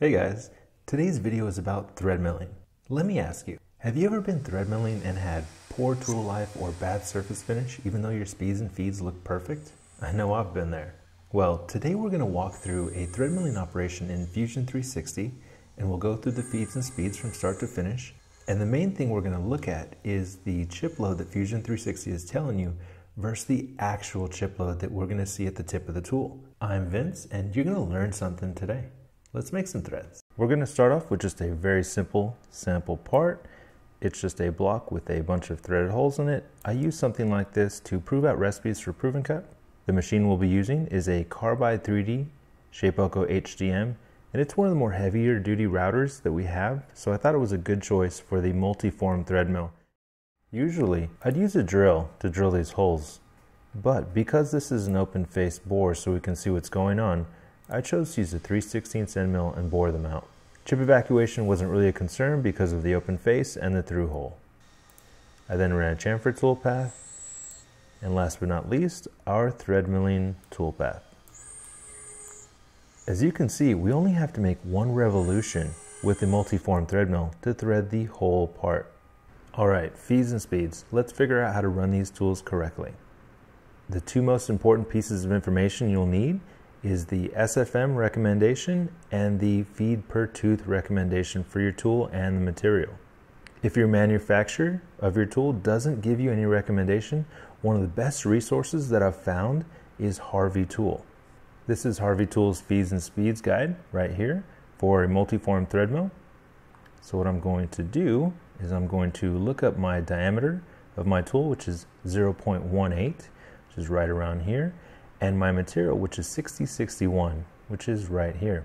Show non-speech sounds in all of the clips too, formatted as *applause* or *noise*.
Hey guys, today's video is about thread milling. Let me ask you, have you ever been thread milling and had poor tool life or bad surface finish even though your speeds and feeds look perfect? I know I've been there. Well, today we're going to walk through a thread milling operation in Fusion 360 and we'll go through the feeds and speeds from start to finish. And the main thing we're going to look at is the chip load that Fusion 360 is telling you versus the actual chip load that we're going to see at the tip of the tool. I'm Vince and you're going to learn something today. Let's make some threads. We're going to start off with just a very simple sample part it's just a block with a bunch of threaded holes in it. I use something like this to prove out recipes for ProvenCut. The machine we'll be using is a Carbide 3D Shapeoko HDM, and it's one of the more heavier duty routers that we have, so I thought it was a good choice for the multi-form thread mill. Usually, I'd use a drill to drill these holes, but because this is an open face bore so we can see what's going on, I chose to use a 3 16 end mill and bore them out. Chip evacuation wasn't really a concern because of the open face and the through hole. I then ran a chamfer toolpath, and last but not least, our thread milling toolpath. As you can see, we only have to make one revolution with the multi-form thread mill to thread the whole part. Alright, feeds and speeds. Let's figure out how to run these tools correctly. The two most important pieces of information you'll need is the SFM recommendation and the feed per tooth recommendation for your tool and the material. If your manufacturer of your tool doesn't give you any recommendation, one of the best resources that I've found is Harvey Tool. This is Harvey Tool's feeds and speeds guide right here for a multi-form thread mill. So what I'm going to do is I'm going to look up my diameter of my tool, which is 0.18, which is right around here, and my material, which is 6061, which is right here.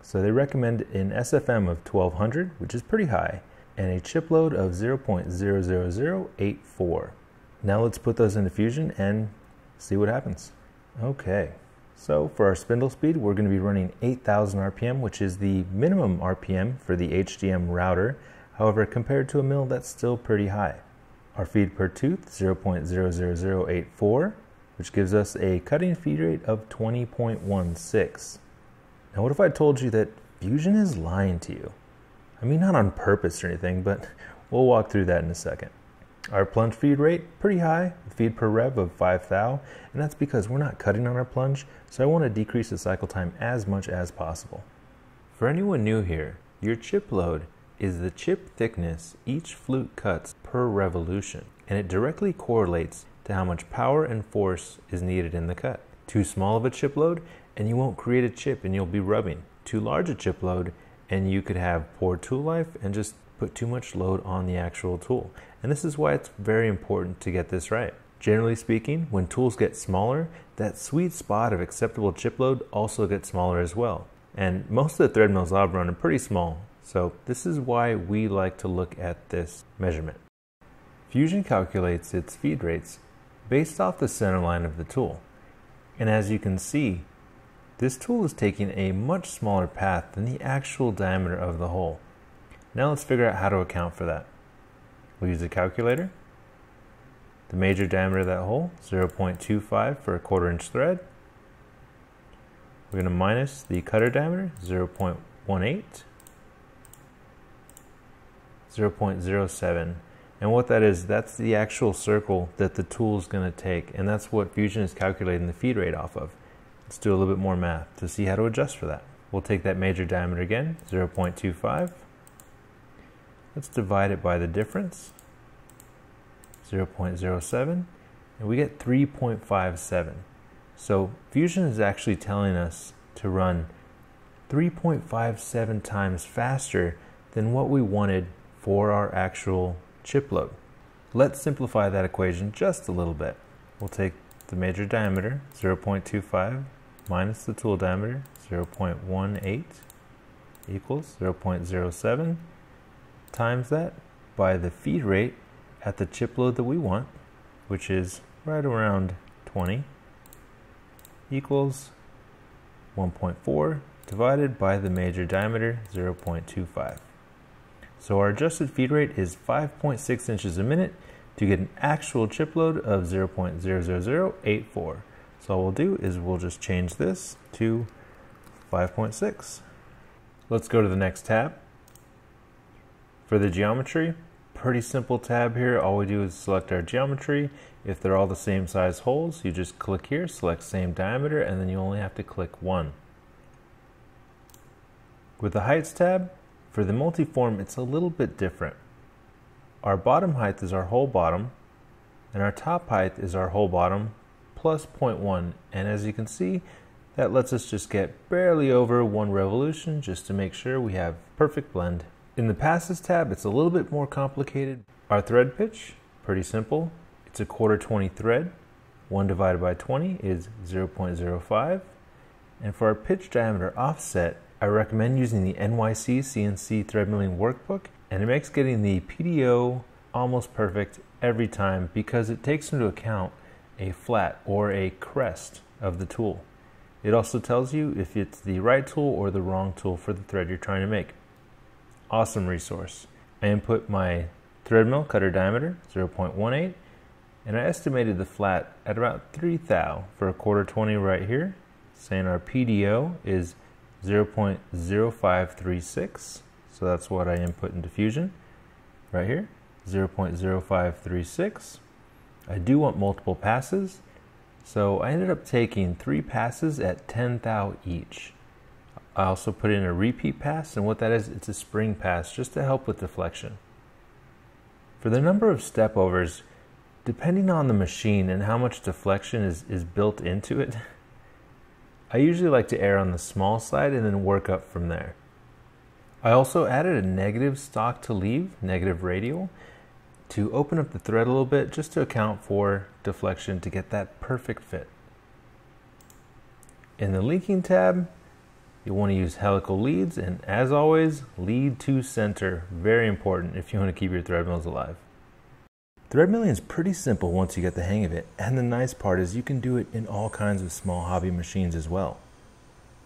So they recommend an SFM of 1200, which is pretty high, and a chip load of 0.00084. Now let's put those into Fusion and see what happens. Okay, so for our spindle speed, we're going to be running 8000 RPM, which is the minimum RPM for the HDM router. However, compared to a mill, that's still pretty high. Our feed per tooth, 0.00084 which gives us a cutting feed rate of 20.16. Now, what if I told you that Fusion is lying to you? I mean, not on purpose or anything, but *laughs* we'll walk through that in a second. Our plunge feed rate, pretty high, feed per rev of 5 thou, and that's because we're not cutting on our plunge, so I want to decrease the cycle time as much as possible. For anyone new here, your chip load is the chip thickness each flute cuts per revolution, and it directly correlates to how much power and force is needed in the cut. Too small of a chip load, and you won't create a chip and you'll be rubbing. Too large a chip load, and you could have poor tool life and just put too much load on the actual tool. And this is why it's very important to get this right. Generally speaking, when tools get smaller, that sweet spot of acceptable chip load also gets smaller as well. And most of the thread mills I've run are pretty small, so this is why we like to look at this measurement. Fusion calculates its feed rates based off the center line of the tool. And as you can see, this tool is taking a much smaller path than the actual diameter of the hole. Now let's figure out how to account for that. We'll use a calculator. The major diameter of that hole, 0.25 for a quarter inch thread. We're going to minus the cutter diameter, 0.18, 0.07 and what that is, that's the actual circle that the tool is going to take. And that's what Fusion is calculating the feed rate off of. Let's do a little bit more math to see how to adjust for that. We'll take that major diameter again, 0.25. Let's divide it by the difference, 0.07, and we get 3.57. So Fusion is actually telling us to run 3.57 times faster than what we wanted for our actual chip load. Let's simplify that equation just a little bit. We'll take the major diameter, 0.25, minus the tool diameter, 0.18, equals 0.07, times that by the feed rate at the chip load that we want, which is right around 20, equals 1.4 divided by the major diameter, 0.25. So our adjusted feed rate is 5.6 inches a minute to get an actual chip load of 0.00084. So all we'll do is we'll just change this to 5.6. Let's go to the next tab. For the geometry, pretty simple tab here. All we do is select our geometry. If they're all the same size holes, you just click here, select same diameter, and then you only have to click one. With the heights tab, for the multiform, it's a little bit different. Our bottom height is our hole bottom, and our top height is our hole bottom plus 0.1. And as you can see, that lets us just get barely over one revolution just to make sure we have perfect blend. In the passes tab, it's a little bit more complicated. Our thread pitch, pretty simple. It's a quarter 20 thread. 1 divided by 20 is 0.05. And for our pitch diameter offset, I recommend using the NYC CNC thread milling workbook, and it makes getting the PDO almost perfect every time because it takes into account a flat or a crest of the tool. It also tells you if it's the right tool or the wrong tool for the thread you're trying to make. Awesome resource. I input my thread mill cutter diameter 0.18 and I estimated the flat at about 3 thou for a quarter 20 right here saying our PDO is 0.0536. So that's what I input into Fusion right here, 0.0536. I do want multiple passes, so I ended up taking three passes at 10 thou each. I also put in a repeat pass, and what that is, it's a spring pass just to help with deflection. For the number of step overs, depending on the machine and how much deflection is, is built into it, *laughs* I usually like to err on the small side and then work up from there. I also added a negative stock to leave, negative radial, to open up the thread a little bit just to account for deflection to get that perfect fit. In the linking tab, you'll want to use helical leads and as always, lead to center. Very important if you want to keep your thread mills alive. Thread milling is pretty simple once you get the hang of it, and the nice part is you can do it in all kinds of small hobby machines as well.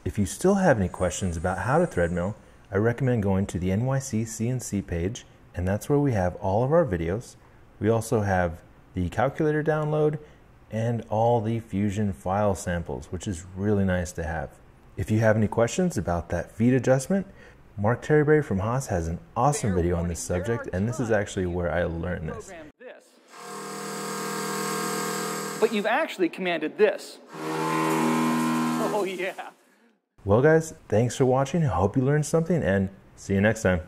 If you still have any questions about how to thread mill, I recommend going to the NYC CNC page, and that's where we have all of our videos. We also have the calculator download and all the Fusion file samples, which is really nice to have. If you have any questions about that feed adjustment, Mark Terryberry from Haas has an awesome video on this subject, and this is actually where I learned this but you've actually commanded this. Oh, yeah. Well, guys, thanks for watching. I hope you learned something, and see you next time.